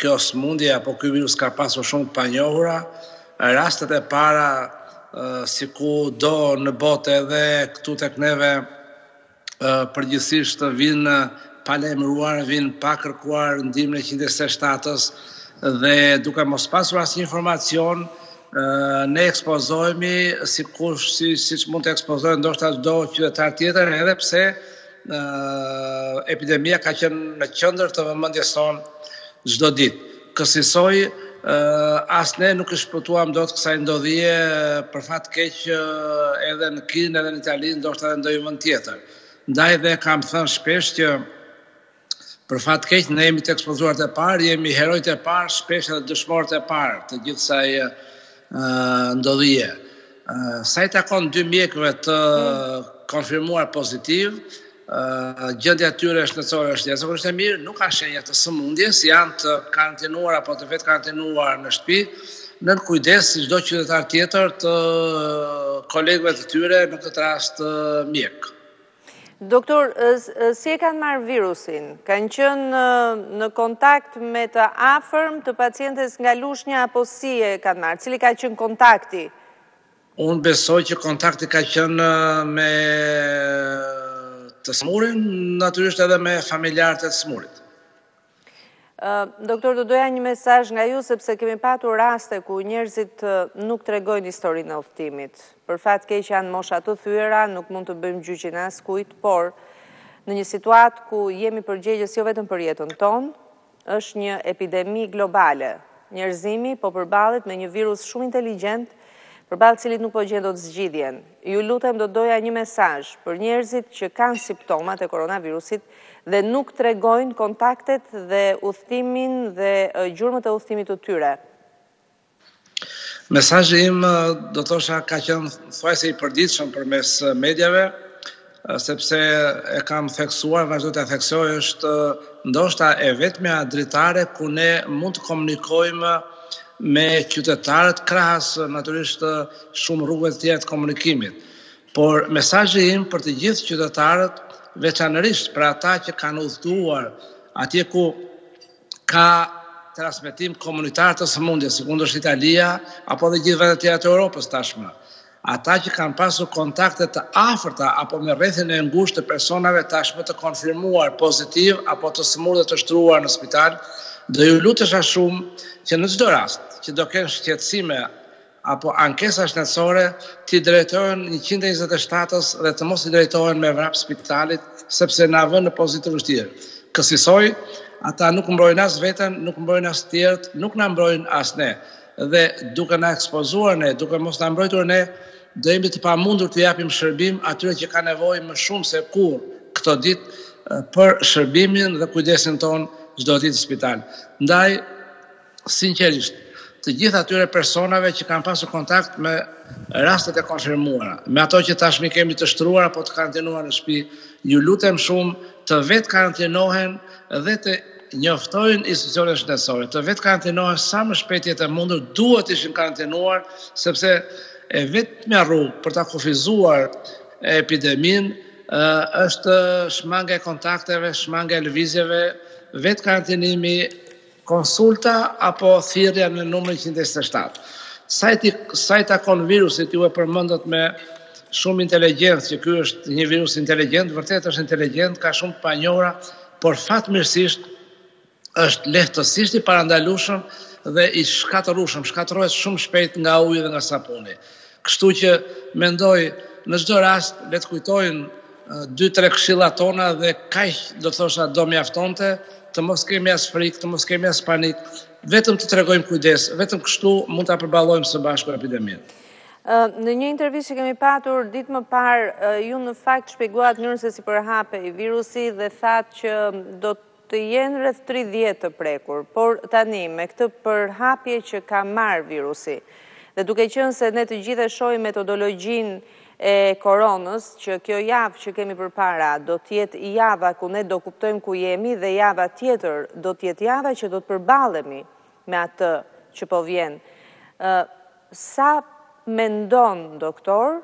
Kjo sëmundje apo ky virus ka pasur shumë të panjohura. Rastet e para si kudo në botë edhe këtu tek neve përgjithësisht vijnë pa lajmëruar, vijnë pa kërkuar ndihmën e 127-s dhe duke mos pasur asnjë informacion ne ekspozohemi sikurse, siç mund të ekspozohen, ndoshta çdo qytetar tjetër, edhe pse epidemia ka qenë në qendër të vëmendjes sonë çdo ditë. Kësisoj, as ne nuk i shpëtuam dot kësaj ndodhie për fat keq edhe në Kinë, edhe në Itali, ndoshta edhe ndonjë vend tjetër. Ndaj dhe kam thënë shpesh që Për fat keq ne jemi të ekspozuarit e parë, jemi heronjtë e parë, shpesh edhe dëshmorët e parë të gjithë kësaj ndodhie. Sa i takon dy mjekëve të mm. konfirmuar pozitivë, gjendja e tyre shëndetësore është jashtëzakonisht mirë, nuk ka shenja të sëmundjes, janë të karantinuar apo të vetëkarantinuar në shtëpi, nën kujdes si çdo qytetar tjetër të kolegëve të tyre në këtë rast mjekë. Doktor, si e kanë marrë virusin? Kanë qenë në kontakt me të afërm të pacientes nga Lushnja apo si e kanë marrë? Cili ka qenë kontakti? Unë besoj që kontakti ka qenë me të sëmurin, natyrisht edhe me familjarët e të sëmurit. Doktor, do doja një mesazh nga ju, sepse kemi patur raste ku njerëzit nuk tregojnë historinë e udhëtimit. Për fat keq janë mosha të thyera, nuk mund të bëjmë gjyqin askujt, por në një situatë ku jemi përgjegjës jo vetëm për jetën tonë, është një epidemi globale. Njerëzimi po përballet me një virus shumë inteligjent, përballë të cilit nuk po gjen dot zgjidhjen. Ju lutem do doja një mesazh për njerëzit që kanë simptomat e koronavirusit dhe nuk tregojnë kontaktet dhe udhëtimin dhe gjurmët e udhëtimit të tyre. Mesazhi im do thosha ka qenë thuajse i përditshëm përmes mediave, sepse e kam theksuar, vazhdoj ta theksoj, është ndoshta e vetmja dritare ku ne mund të komunikojmë me qytetarët krahas natyrisht shumë rrugëve të tjera të komunikimit. Por mesazhi im për të gjithë qytetarët, veçanërisht për ata që kanë udhëtuar atje ku ka transmetim komunitar të sëmundjes, sikundër është Italia, apo dhe gjithë vendet e tjera të Europës tashmë. Ata që kanë pasur kontakte të afërta apo me rrethin e ngushtë të personave tashmë të konfirmuar pozitivë apo të sëmurë dhe të shtruar në spital, do ju lutesha shumë që në çdo rast që do kenë shqetësime apo ankesa shëndetësore t'i drejtohen njëqind e njëzet e shtatës dhe të mos i drejtohen me vrap spitalit sepse na vënë në pozitë të vështirë. Kësisoj, ata nuk mbrojnë as veten, nuk mbrojnë as të tjerët, nuk na mbrojnë as ne. Dhe duke na ekspozuar ne, duke mos na mbrojtur ne, do jemi të pamundur të japim shërbim atyre që kanë nevojë më shumë se kurrë këto ditë për shërbimin dhe kujdesin tonë çdo ditë në spital. Ndaj, sinqerisht të gjithë atyre personave që kanë pasur kontakt me rastet e konfirmuara, me ato që tashmë i kemi të shtruar apo të karantinuar në shpi, ju lutem shumë të vetëkarantinohen dhe të njoftojnë institucionet shëndetësore, të vetëkarantinohen sa më shpejt të jetë e mundur, duhet të ishin karantinuar, sepse e vetmja rrugë për të kufizuar epideminë, është shmangia e kontakteve, shmangia e lëvizjeve, vetëkarantinimi Konsulta apo thirrja në numrin njëqind e njëzet e shtatë. Sa i, sa i takon virusit, ju e përmendët me shumë inteligjencë që ky është një virus inteligjent, vërtet është inteligjent, ka shumë të panjohura, por fatmirësisht është lehtësisht i parandalueshëm dhe i shkatërrueshëm, shkatërrohet shumë shpejt nga uji dhe nga sapuni. Kështu që mendoj në çdo rast le të kujtojnë dy tre këshillat tona dhe kaq do të thosha do mjaftonte të mos kemi as frikë, të mos kemi as panik, vetëm të tregojmë kujdes, vetëm kështu mund ta përballojmë së bashku epideminë. Në një intervistë që kemi patur ditë më parë, ju në fakt shpjeguat mënyrën se si përhapej virusi dhe thatë që do të të jenë rreth tridhjetë të prekur, por tani me këtë përhapje që ka marrë virusi, dhe duke qenë se ne të gjithë e shohim metodologjinë e Koronës, që kjo javë që kemi përpara do të jetë java ku ne do kuptojmë ku jemi dhe java tjetër do të jetë java që do të përballemi me atë që po vjen, sa mendon doktor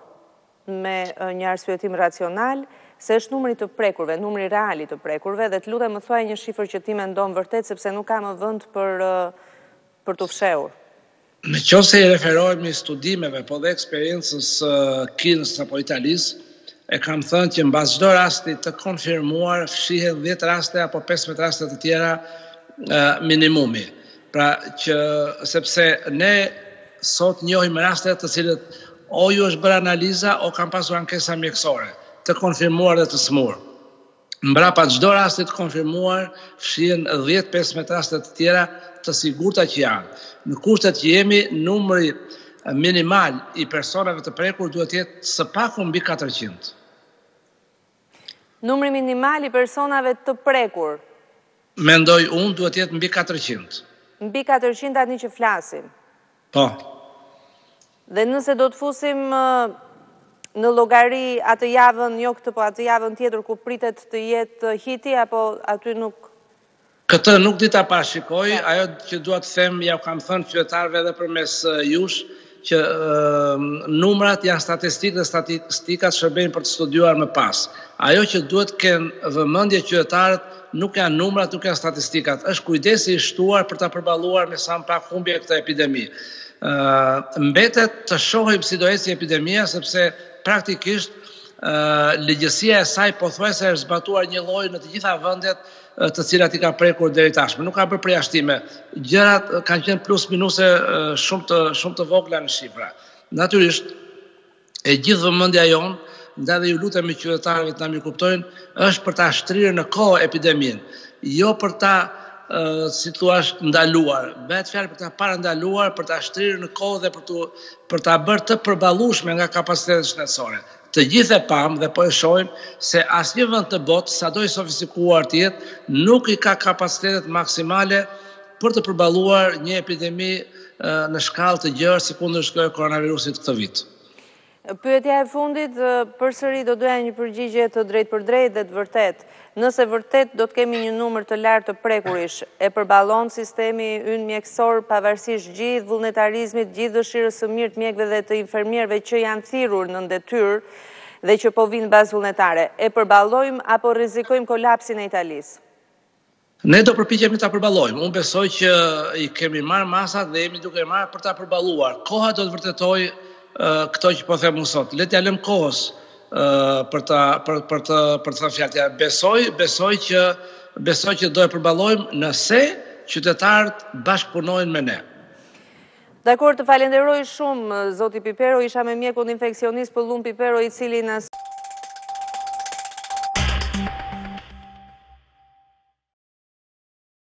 me një arsyetim racional, sa është numri i të prekurve, numri real i të prekurve, dhe të lutem më thuaj një shifër që ti mendon vërtet, sepse nuk ka më vend për t'u fshehur. Në qoftë se i referohemi studimeve, po dhe eksperiencës së Kinës apo Italisë, e kam thënë që mbas çdo rasti të konfirmuar fshihen 10 raste apo 15 raste të tjera minimumi. Pra që sepse ne sot njohim raste të cilët o u është bërë analiza o kanë pasur ankesa mjekësore të konfirmuar dhe të smurë. Mbrapa çdo rasti të konfirmuar fshihen 10-15 raste të tjera të sigurta që janë. Në kushtet që jemi, numri minimal i personave të prekur duhet të jetë së paku mbi 400. Numri minimal i personave të prekur. Mendoj unë duhet të jetë mbi katërqind. Mbi katërqind tani që flasim. Po. Dhe nëse do të fusim në llogari atë javën, jo këtë, po atë javën tjetër ku pritet të jetë hiti apo aty nuk Këtë nuk di ta parashikoj, ajo që dua të them, ua kam thënë qytetarëve edhe përmes jush, që numrat janë statistikë dhe statistikat shërbejnë për të studiuar më pas. Ajo që duhet të kenë vëmendje qytetarët nuk janë numrat, nuk janë statistikat, është kujdesi i shtuar për ta përballuar me sa më pak humbje këtë epidemi. Ë mbetet të shohim si do ecë epidemia sepse praktikisht ë ligjësia e saj pothuajse është zbatuar një lloj në të gjitha vendet të cilat i ka prekur deri tashmë. Nuk ka bërë përjashtime. Gjërat kanë qenë plus minuse shumë të shumë të vogla në shifra. Natyrisht, e gjithë vëmendja jonë, ndaj dhe ju lutemi qytetarëve të na mirëkuptojnë, është për ta shtrirë në kohë epideminë, jo për ta si të thuash ndaluar, bëhet fjalë për ta parandaluar, për ta shtrirë në kohë dhe për, tu, për ta bërë të përballueshme nga kapacitetet shëndetësore. Të gjithë e pamë dhe po e shohim se asnjë vend në botë, sado i sofistikuar të jetë, nuk i ka kapacitetet maksimale për të përballuar një epidemi në shkallë të gjerë sikundër është kjo e koronavirusit këtë vit. Pyetja e fundit, përsëri do doja një përgjigje të drejtpërdrejtë dhe të vërtetë. Nëse vërtet do të kemi një numër të lartë të prekurish, e përballon sistemi ynë mjekësor pavarësisht gjithë vullnetarizmit, gjithë dëshirës së mirë të mjekëve dhe të infermierëve që janë thirrur nën detyrë dhe që po vijnë në bazë vullnetare? E përballojmë apo rrezikojmë kolapsin e Italisë? Ne do përpiqemi ta përballojmë. Unë besoj që i kemi marrë masat dhe jemi duke marrë për ta përballuar. Koha do të vërtetojë uh, këto që po them unë sot. Le t'ia lëmë kohës uh, për ta për për të për të thënë fjalë. Besoj, besoj që besoj që do e përballojmë nëse qytetarët bashkëpunojnë me ne. Dakord, të falënderoj shumë, zoti Pipero, isha me mjekun infeksionist Pëllumb Pipero i cili në...